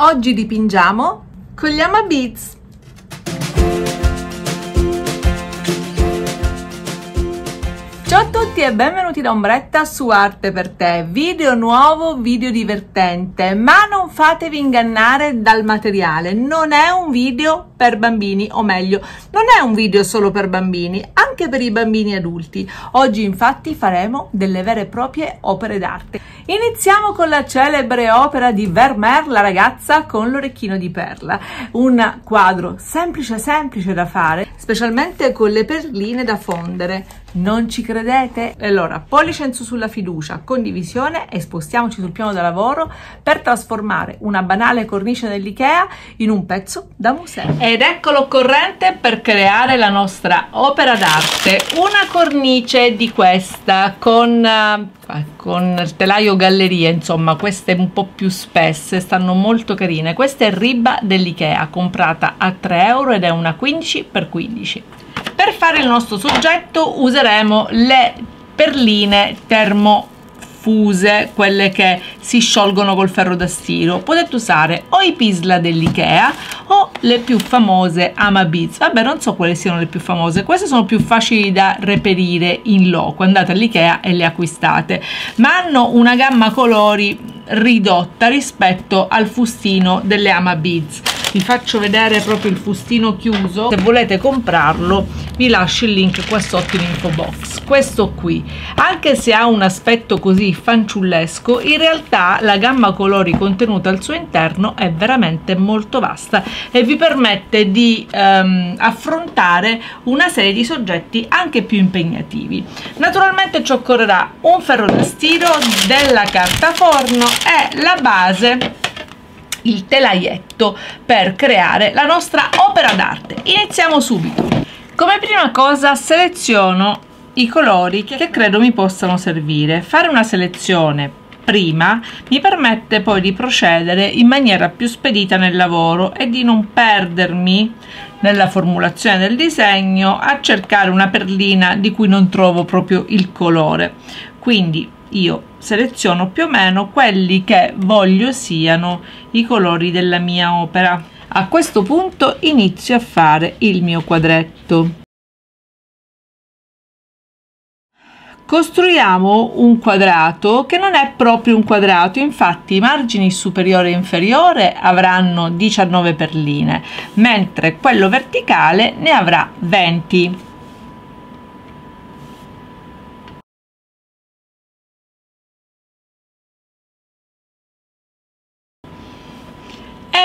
Oggi dipingiamo con gli Ama Beads. Ciao a tutti e benvenuti da Ombretta su Arte per te. Video nuovo, video divertente, ma non fatevi ingannare dal materiale. Non è un video per bambini, o meglio, non è un video solo per bambini, anche per i bambini adulti. Oggi infatti faremo delle vere e proprie opere d'arte. Iniziamo con la celebre opera di Vermeer, la ragazza con l'orecchino di perla. Un quadro semplice semplice da fare, specialmente con le perline da fondere. Non ci credete? Allora, pollice in su sulla fiducia, condivisione e spostiamoci sul piano da lavoro per trasformare una banale cornice dell'IKEA in un pezzo da museo. Ed ecco l'occorrente per creare la nostra opera d'arte. Una cornice di questa con, uh, con il telaio galleria, insomma, queste un po' più spesse, stanno molto carine. Questa è Riba dell'IKEA, comprata a 3 euro ed è una 15 x 15 per fare il nostro soggetto useremo le perline termofuse quelle che si sciolgono col ferro da stiro. Potete usare o i pisla dell'ikea o le più famose ama beads vabbè non so quali siano le più famose. Queste sono più facili da reperire in loco. Andate all'ikea e le acquistate. Ma hanno una gamma colori ridotta rispetto al fustino delle ama beads. Vi faccio vedere proprio il fustino chiuso. Se volete comprarlo vi lascio il link qua sotto in info box. Questo qui anche se ha un aspetto così fanciullesco in realtà la gamma colori contenuta al suo interno è veramente molto vasta e vi permette di um, affrontare una serie di soggetti anche più impegnativi. Naturalmente ci occorrerà un ferro da stiro della carta forno e la base il telaietto per creare la nostra opera d'arte. Iniziamo subito. Come prima cosa seleziono i colori che credo mi possano servire. Fare una selezione prima mi permette poi di procedere in maniera più spedita nel lavoro e di non perdermi nella formulazione del disegno a cercare una perlina di cui non trovo proprio il colore. Quindi io seleziono più o meno quelli che voglio siano i colori della mia opera. A questo punto inizio a fare il mio quadretto. Costruiamo un quadrato che non è proprio un quadrato infatti i margini superiore e inferiore avranno 19 perline mentre quello verticale ne avrà 20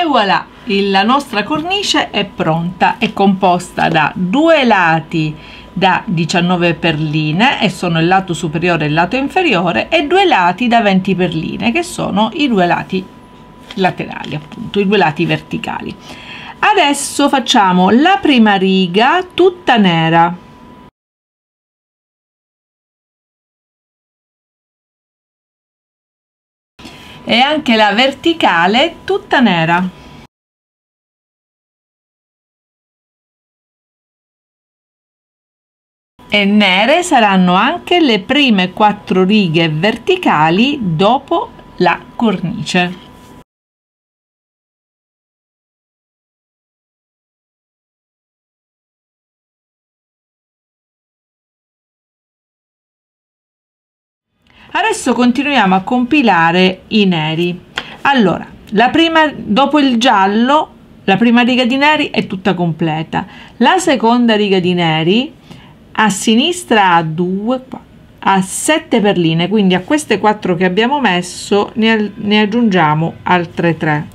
e voilà la nostra cornice è pronta è composta da due lati da 19 perline e sono il lato superiore e il lato inferiore e due lati da 20 perline che sono i due lati laterali appunto i due lati verticali. Adesso facciamo la prima riga tutta nera e anche la verticale tutta nera. E nere saranno anche le prime quattro righe verticali dopo la cornice adesso continuiamo a compilare i neri. Allora la prima dopo il giallo la prima riga di neri è tutta completa. La seconda riga di neri a sinistra ha 2 ha 7 perline quindi a queste 4 che abbiamo messo ne, ne aggiungiamo altre 3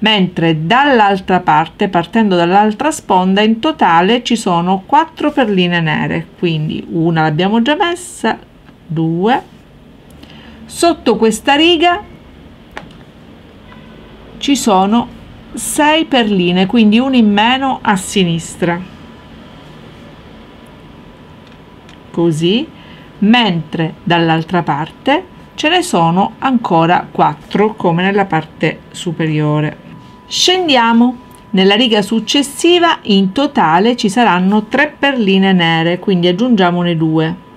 mentre dall'altra parte partendo dall'altra sponda in totale ci sono 4 perline nere quindi una l'abbiamo già messa 2 sotto questa riga ci sono 6 perline quindi una in meno a sinistra. Così. Mentre dall'altra parte ce ne sono ancora 4 come nella parte superiore. Scendiamo. Nella riga successiva in totale ci saranno 3 perline nere quindi aggiungiamone 2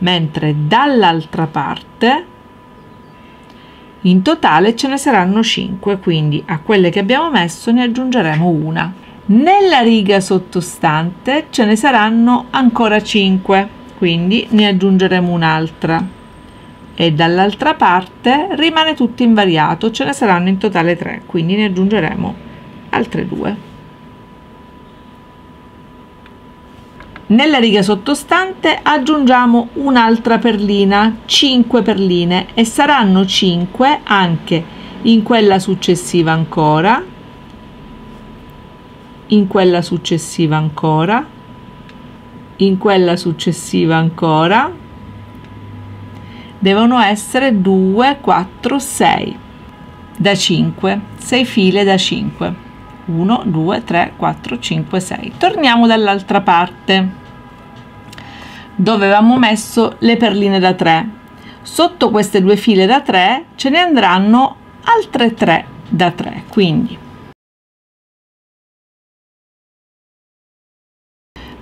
mentre dall'altra parte in totale ce ne saranno 5 quindi a quelle che abbiamo messo ne aggiungeremo una. Nella riga sottostante ce ne saranno ancora 5 quindi ne aggiungeremo un'altra. E dall'altra parte rimane tutto invariato ce ne saranno in totale 3 quindi ne aggiungeremo altre due nella riga sottostante aggiungiamo un'altra perlina 5 perline e saranno 5 anche in quella successiva ancora in quella successiva ancora in quella successiva ancora. Devono essere 2 4 6 da 5 6 file da 5 1 2 3 4 5 6 torniamo dall'altra parte dove avevamo messo le perline da 3 sotto queste due file da 3 ce ne andranno altre 3 da 3 quindi.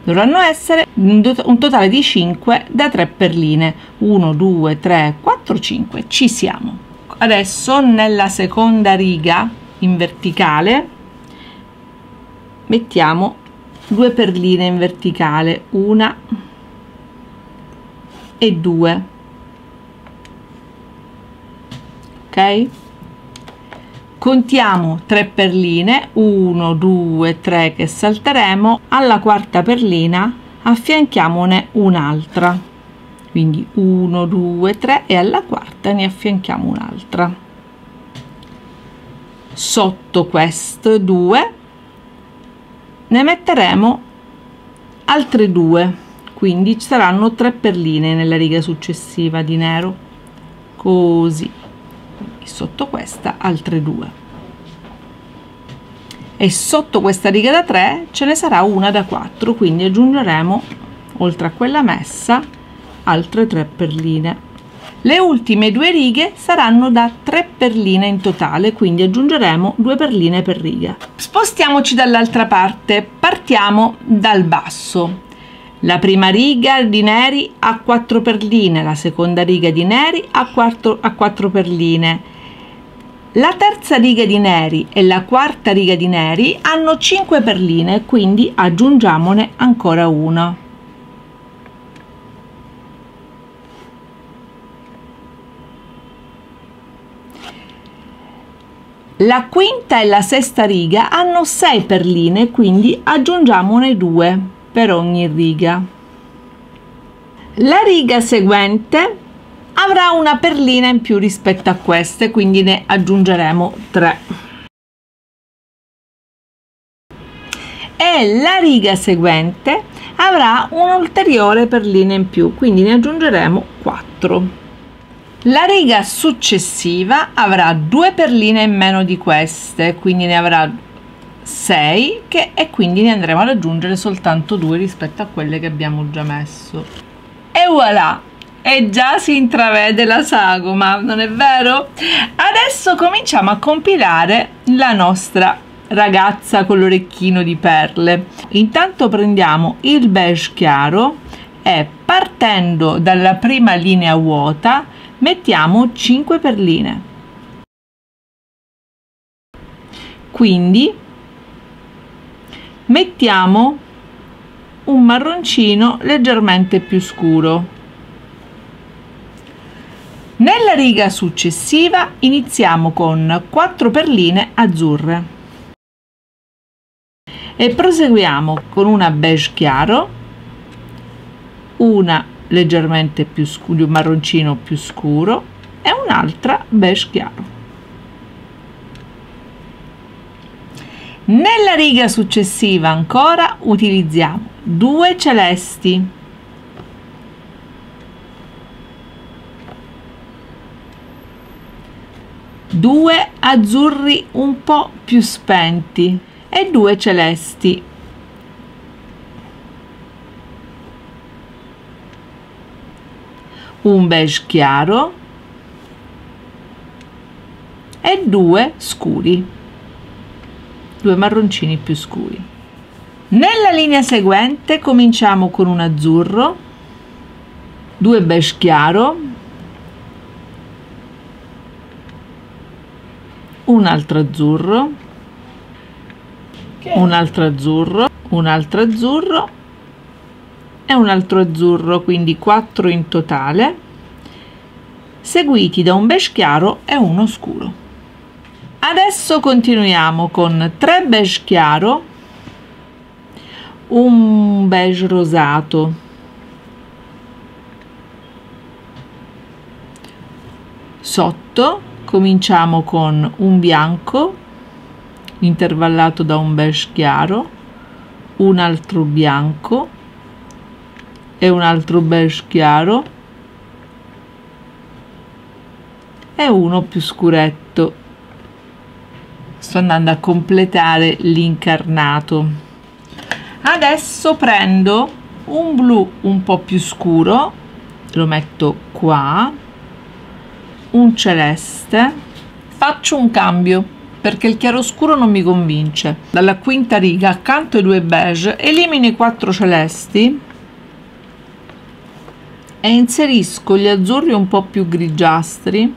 Dovranno essere un totale di 5 da 3 perline. 1 2 3 4 5 ci siamo. Adesso nella seconda riga in verticale mettiamo due perline in verticale. Una e 2 ok? Contiamo 3 perline 1 2 3 che salteremo. Alla quarta perlina affianchiamone un'altra. Quindi 1 2 3 e alla quarta ne affianchiamo un'altra. Sotto queste due ne metteremo altre due quindi ci saranno tre perline nella riga successiva di nero. Così. Sotto questa altre due. E sotto questa riga da 3 ce ne sarà una da 4 quindi aggiungeremo oltre a quella messa altre 3 perline. Le ultime due righe saranno da 3 perline in totale quindi aggiungeremo 2 perline per riga. Spostiamoci dall'altra parte. Partiamo dal basso la prima riga di neri ha 4 perline, la seconda riga di neri ha 4, ha 4 perline. La terza riga di neri e la quarta riga di neri hanno 5 perline, quindi aggiungiamone ancora una. La quinta e la sesta riga hanno 6 perline, quindi aggiungiamone 2 per ogni riga. La riga seguente avrà una perlina in più rispetto a queste, quindi ne aggiungeremo 3. E la riga seguente avrà un'ulteriore perlina in più, quindi ne aggiungeremo 4. La riga successiva avrà due perline in meno di queste, quindi ne avrà 6 che, e quindi ne andremo ad aggiungere soltanto 2 rispetto a quelle che abbiamo già messo. E voilà! E già si intravede la sagoma non è vero? Adesso cominciamo a compilare la nostra ragazza con l'orecchino di perle. Intanto prendiamo il beige chiaro e partendo dalla prima linea vuota mettiamo 5 perline. Quindi mettiamo un marroncino leggermente più scuro. Nella riga successiva iniziamo con 4 perline azzurre. E proseguiamo con una beige chiaro una leggermente più scuro un marroncino più scuro e un'altra beige chiaro nella riga successiva ancora utilizziamo due celesti. Due azzurri un po più spenti e due celesti. Un beige chiaro e due scuri due marroncini più scuri. Nella linea seguente cominciamo con un azzurro due beige chiaro un altro azzurro un altro azzurro un altro azzurro e un altro azzurro quindi 4 in totale seguiti da un beige chiaro e uno scuro adesso continuiamo con 3 beige chiaro un beige rosato. Sotto cominciamo con un bianco intervallato da un beige chiaro un altro bianco e un altro beige chiaro e uno più scuretto sto andando a completare l'incarnato. Adesso prendo un blu un po più scuro lo metto qua un celeste faccio un cambio perché il chiaroscuro non mi convince. Dalla quinta riga accanto ai due beige elimino i quattro celesti e inserisco gli azzurri un po' più grigiastri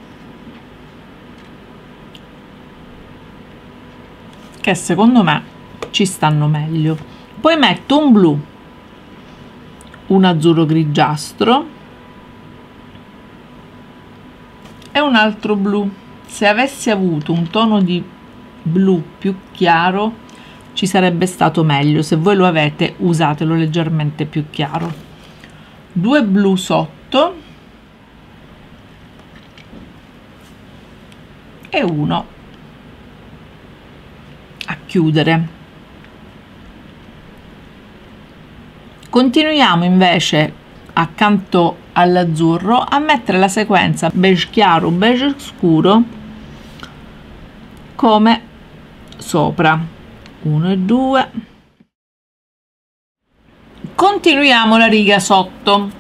che secondo me ci stanno meglio. Poi metto un blu un azzurro grigiastro e un altro blu. Se avessi avuto un tono di blu più chiaro ci sarebbe stato meglio. Se voi lo avete usatelo leggermente più chiaro. Due blu sotto e uno chiudere. Continuiamo invece accanto all'azzurro a mettere la sequenza beige chiaro beige scuro come sopra. 1 e 2 continuiamo la riga sotto.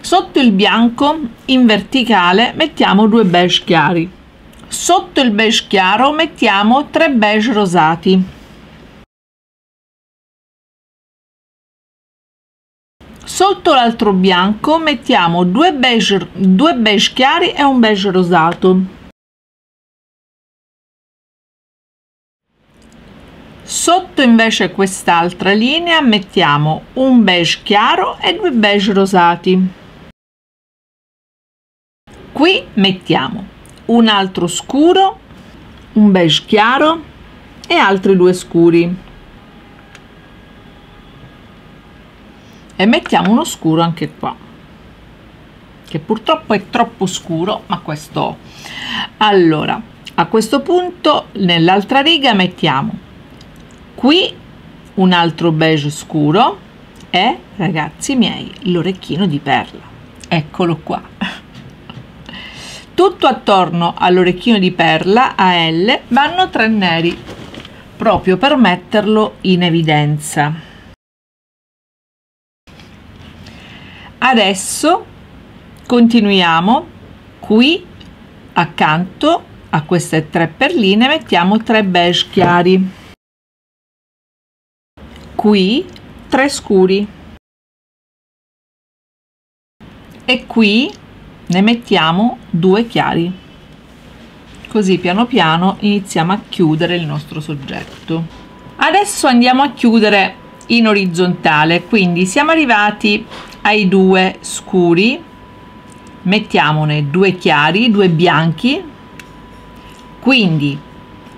Sotto il bianco in verticale mettiamo due beige chiari sotto il beige chiaro mettiamo tre beige rosati. Sotto l'altro bianco mettiamo due beige, due beige chiari e un beige rosato. Sotto invece quest'altra linea mettiamo un beige chiaro e due beige rosati. Qui mettiamo un altro scuro un beige chiaro e altri due scuri. E mettiamo uno scuro anche qua che purtroppo è troppo scuro ma questo allora a questo punto nell'altra riga mettiamo qui un altro beige scuro e ragazzi miei l'orecchino di perla. Eccolo qua tutto attorno all'orecchino di perla a L vanno tre neri proprio per metterlo in evidenza. Adesso continuiamo qui accanto a queste tre perline mettiamo tre beige chiari. Qui tre scuri. E qui ne mettiamo due chiari. Così piano piano iniziamo a chiudere il nostro soggetto. Adesso andiamo a chiudere in orizzontale quindi siamo arrivati ai due scuri. Mettiamone due chiari due bianchi. Quindi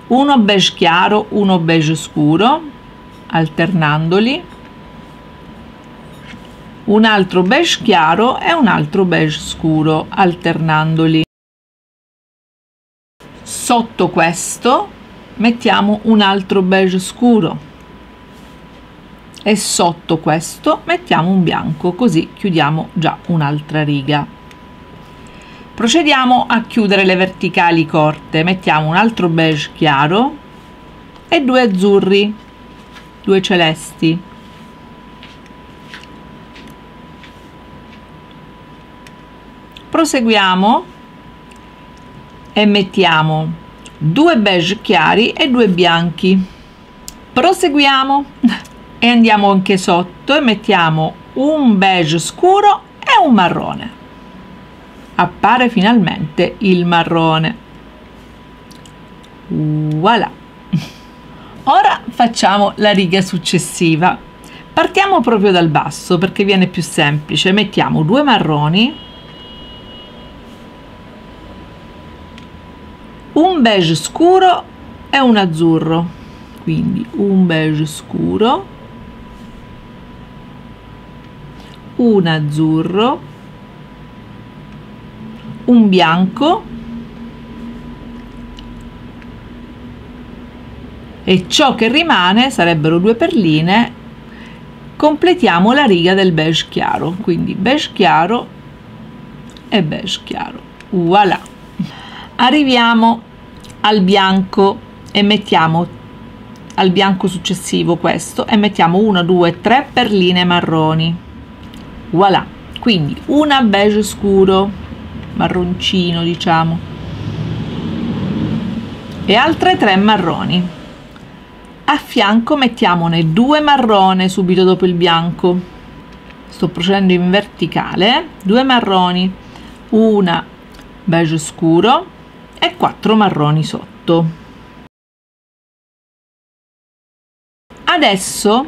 uno beige chiaro uno beige scuro alternandoli un altro beige chiaro e un altro beige scuro alternandoli. Sotto questo mettiamo un altro beige scuro. E sotto questo mettiamo un bianco così chiudiamo già un'altra riga. Procediamo a chiudere le verticali corte. Mettiamo un altro beige chiaro e due azzurri due celesti proseguiamo e mettiamo due beige chiari e due bianchi. Proseguiamo e andiamo anche sotto e mettiamo un beige scuro e un marrone. Appare finalmente il marrone. Voilà. Ora facciamo la riga successiva. Partiamo proprio dal basso perché viene più semplice. Mettiamo due marroni un beige scuro e un azzurro. Quindi un beige scuro un azzurro un bianco e ciò che rimane sarebbero due perline. Completiamo la riga del beige chiaro. Quindi beige chiaro e beige chiaro. Voilà arriviamo al bianco e mettiamo al bianco successivo questo e mettiamo 1 2 3 perline marroni. Voilà. Quindi una beige scuro marroncino diciamo. E altre tre marroni. A fianco mettiamone due marrone subito dopo il bianco. Sto procedendo in verticale. Due marroni. Una beige scuro e quattro marroni sotto. Adesso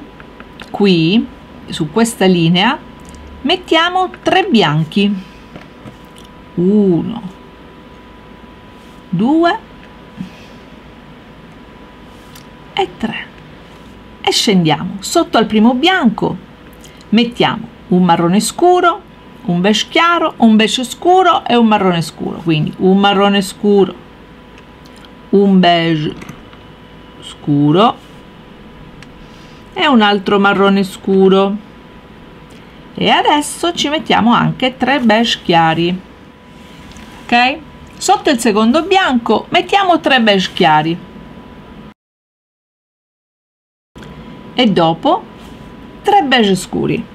qui su questa linea mettiamo tre bianchi. 1 2 e 3 e scendiamo. Sotto al primo bianco mettiamo un marrone scuro un beige chiaro un beige scuro e un marrone scuro. Quindi un marrone scuro un beige scuro e un altro marrone scuro. E adesso ci mettiamo anche tre beige chiari. Ok? Sotto il secondo bianco mettiamo tre beige chiari. E dopo tre beige scuri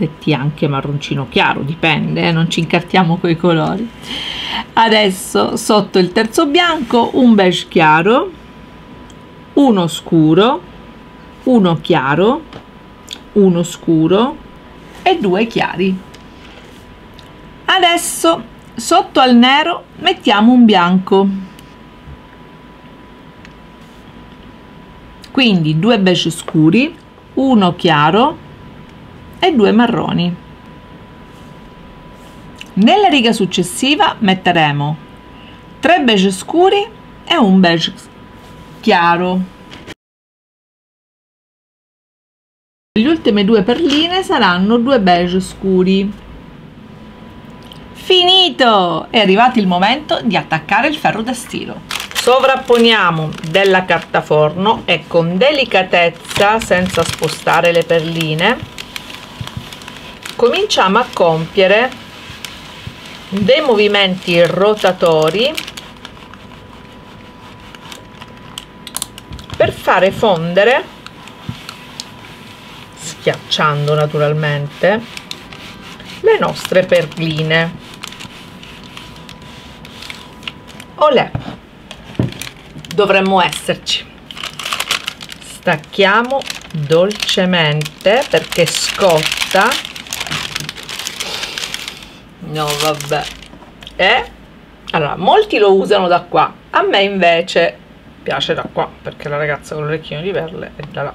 detti anche marroncino chiaro dipende eh? non ci incartiamo coi colori adesso sotto il terzo bianco un beige chiaro uno scuro uno chiaro uno scuro e due chiari adesso sotto al nero mettiamo un bianco quindi due beige scuri uno chiaro e due marroni. Nella riga successiva metteremo tre beige scuri e un beige chiaro. Le ultime due perline saranno due beige scuri. Finito! È arrivato il momento di attaccare il ferro da stiro. Sovrapponiamo della carta forno e con delicatezza senza spostare le perline cominciamo a compiere dei movimenti rotatori per fare fondere schiacciando naturalmente le nostre perline. Olè. Dovremmo esserci. Stacchiamo dolcemente perché scotta no vabbè. E allora molti lo usano da qua a me invece piace da qua perché la ragazza con l'orecchino di perle è da là.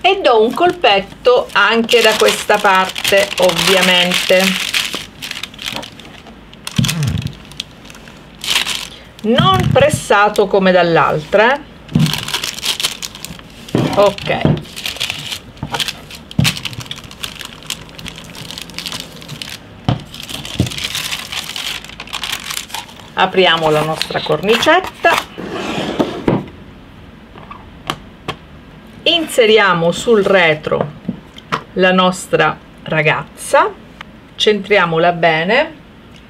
E do un colpetto anche da questa parte ovviamente. Non pressato come dall'altra eh. ok apriamo la nostra cornicetta. Inseriamo sul retro la nostra ragazza. Centriamola bene.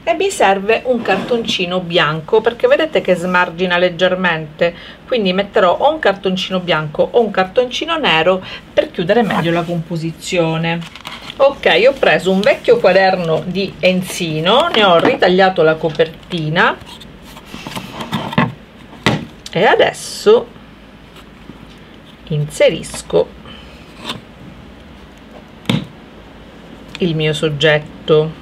E mi serve un cartoncino bianco perché vedete che smargina leggermente. Quindi metterò o un cartoncino bianco o un cartoncino nero per chiudere meglio la composizione ok ho preso un vecchio quaderno di enzino ne ho ritagliato la copertina. E adesso inserisco il mio soggetto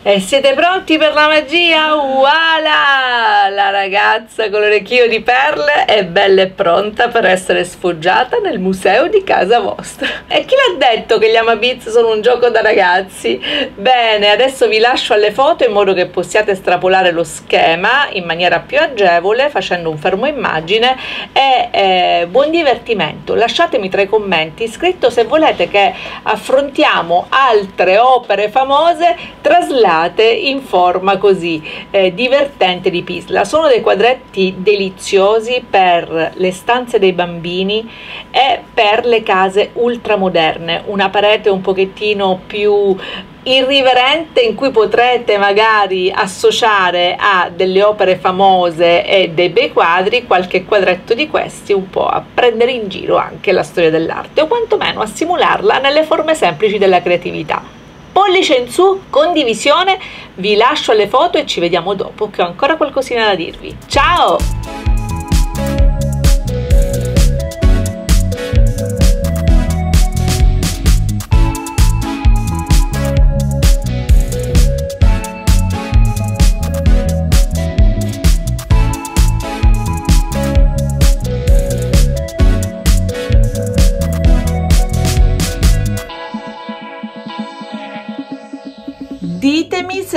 E siete pronti per la magia? Voilà! La ragazza con l'orecchio di perle è bella e pronta per essere sfoggiata nel museo di casa vostra. E chi l'ha detto che gli Amabiz sono un gioco da ragazzi? Bene, adesso vi lascio alle foto in modo che possiate estrapolare lo schema in maniera più agevole facendo un fermo immagine e eh, buon divertimento. Lasciatemi tra i commenti scritto se volete che affrontiamo altre opere famose traslate tagliate in forma così eh, divertente di pisla. Sono dei quadretti deliziosi per le stanze dei bambini e per le case ultramoderne, una parete un pochettino più irriverente in cui potrete magari associare a delle opere famose e dei bei quadri qualche quadretto di questi un po' a prendere in giro anche la storia dell'arte o quantomeno a simularla nelle forme semplici della creatività pollice in su, condivisione, vi lascio le foto e ci vediamo dopo che ho ancora qualcosina da dirvi. Ciao!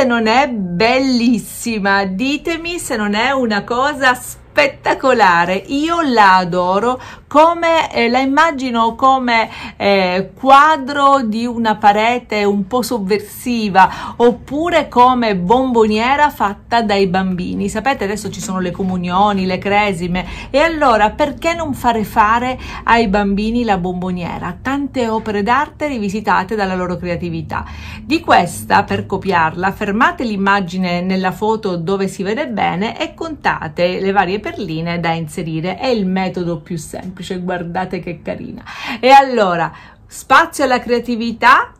Se non è bellissima, ditemi se non è una cosa spettacolare, io la adoro come eh, la immagino come eh, quadro di una parete un po' sovversiva oppure come bomboniera fatta dai bambini. Sapete, adesso ci sono le comunioni, le cresime e allora perché non fare fare ai bambini la bomboniera? Tante opere d'arte rivisitate dalla loro creatività. Di questa, per copiarla, fermate l'immagine nella foto dove si vede bene e contate le varie perline da inserire. È il metodo più semplice guardate che carina. E allora, spazio alla creatività,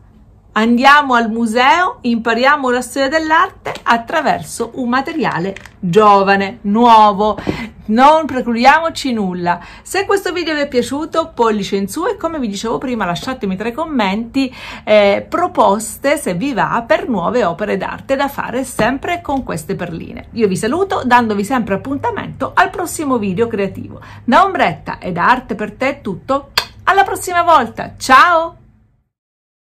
andiamo al museo, impariamo la storia dell'arte attraverso un materiale giovane, nuovo, non precludiamoci nulla. Se questo video vi è piaciuto, pollice in su e come vi dicevo prima lasciatemi tra i commenti eh, proposte, se vi va, per nuove opere d'arte da fare sempre con queste perline. Io vi saluto dandovi sempre appuntamento al prossimo video creativo. Da Ombretta e da Arte per te è tutto, alla prossima volta, ciao!